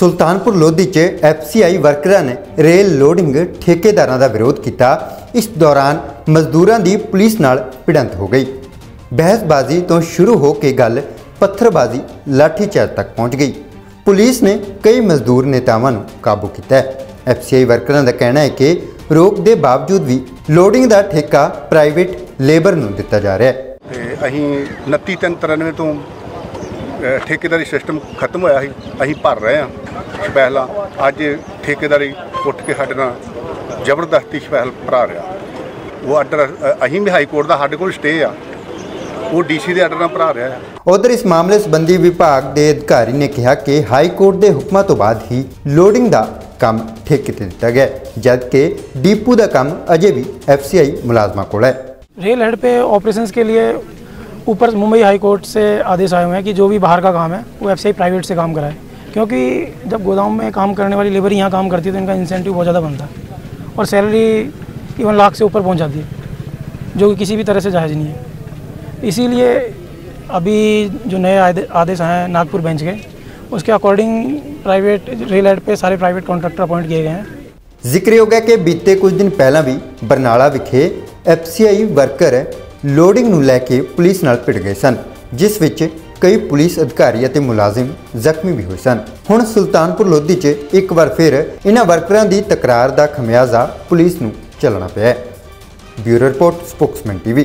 ਸੁਲਤਾਨਪੁਰ ਲੋਧੀ 'ਚ ਐਫਸੀਆਈ ਵਰਕਰਾਂ ਨੇ ਰੇਲ ਲੋਡਿੰਗ ਠੇਕੇਦਾਰਾਂ ਦਾ ਵਿਰੋਧ ਕੀਤਾ। ਇਸ ਦੌਰਾਨ ਮਜ਼ਦੂਰਾਂ ਦੀ ਪੁਲਿਸ ਨਾਲ ਭਿੜੰਤ ਹੋ ਗਈ। ਬਹਿਸਬਾਜ਼ੀ ਤੋਂ ਸ਼ੁਰੂ ਹੋ ਕੇ ਗੱਲ ਪੱਥਰਬਾਜ਼ੀ ਲਾਠੀਚਾਰਜ ਤੱਕ ਪਹੁੰਚ ਗਈ। ਪੁਲਿਸ ਨੇ ਕਈ ਮਜ਼ਦੂਰ ਨੇਤਾਵਾਂ ਨੂੰ ਕਾਬੂ ਕੀਤਾ ਹੈ। ਐਫਸੀਆਈ ਵਰਕਰਾਂ ਦਾ ਕਹਿਣਾ ਹੈ ਕਿ ਰੋਕ ਦੇ ਬਾਵਜੂਦ ਵੀ ਲੋਡਿੰਗ ਦਾ ਠੇਕਾ ਪ੍ਰਾਈਵੇਟ ਲੇਬਰ ਨੂੰ ਦਿੱਤਾ ਜਾ ਰਿਹਾ ਹੈ। ਤੇ ਅਸੀਂ 2993 ਤੋਂ ਠੇਕੇਦਾਰੀ ਸਿਸਟਮ ਖਤਮ ਹੋਇਆ ਸੀ ਅਸੀਂ ਭਰ ਰਹੇ ਹਾਂ ਸਪੈਸ਼ਲਾਂ ਅੱਜ ਠੇਕੇਦਾਰੀ ਉੱਠ ਕੇ ਸਾਡੇ ਨਾਲ ਜ਼ਬਰਦਸਤੀ ਸਪੈਸ਼ਲ ਭਰਾ ਰਿਹਾ ਉਹ ਆਰਡਰ ਅ, ਅਸੀਂ ਵੀ ਹਾਈ ਕੋਰਟ ਦਾ ਸਾਡੇ ਕੋਲ ਸਟੇ ਆ ਉਹ ਡੀਸੀ ਦੇ ਆਰਡਰ ਨਾਲ ਭਰਾ ਰਿਹਾ ਆ ਉਧਰ ਇਸ ਮਾਮਲੇ ਸੰਬੰਧੀ ਵਿਭਾਗ ਦੇ ਅਧਿਕਾਰੀ ਨੇ ਕਿਹਾ ਕਿ ਹਾਈ ਕੋਰਟ ਦੇ ਹੁਕਮਾਂ ਤੋਂ ਬਾਅਦ ਹੀ ਲੋਡਿੰਗ ਦਾ ਕੰਮ ਠੇਕੇ ਤੇ ਦਿੱਤਾ ਗਿਆ ਹੈ, ਜਦਕਿ ਡੀਪੂ ਦਾ ਕੰਮ ਅਜੇ ਵੀ ਐਫਸੀਆਈ ਮੁਲਾਜ਼ਮਾਂ ਕੋਲ ਹੈ रेल हेड पे ऑपरेशंस के लिए ऊपर मुंबई हाई कोर्ट से आदेश आए हुए हैं कि जो भी बाहर का काम है, वो एफसीआई प्राइवेट से काम कराए। क्योंकि जब गोदाम में काम करने वाली लेबर यहाँ काम करती है तो इनका इंसेंटिव बहुत ज़्यादा बनता है। और सैलरी इवन लाख से ऊपर पहुँच जाती है, जो कि किसी भी तरह से जायज़ नहीं है। इसीलिए अभी जो नए आदेश आए हैं नागपुर बेंच के, उसके अकॉर्डिंग प्राइवेट रेल एड पे सारे प्राइवेट कॉन्ट्रैक्टर अपॉइंट किए गए हैं। ज़िक्र योग है कि बीते कुछ दिन पहला भी बरनाला विखे एफसीआई वर्कर ਲੋਡਿੰਗ ਨੂੰ ਲੈ ਕੇ ਪੁਲਿਸ ਨਾਲ ਭਿੜ ਗਏ ਸਨ, ਜਿਸ ਵਿੱਚ ਕਈ ਪੁਲਿਸ ਅਧਿਕਾਰੀ ਅਤੇ ਮੁਲਾਜ਼ਮ ਜ਼ਖਮੀ ਵੀ ਹੋਏ ਸਨ। ਹੁਣ ਸੁਲਤਾਨਪੁਰ ਲੋਧੀ 'ਚ ਇੱਕ ਵਾਰ ਫਿਰ ਇਹਨਾਂ ਵਰਕਰਾਂ ਦੀ ਤਕਰਾਰ ਦਾ ਖਮਿਆਜ਼ਾ ਪੁਲਿਸ ਨੂੰ ਚੱਲਣਾ ਪਿਆ ਹੈ। Bureau report, Spokesman TV.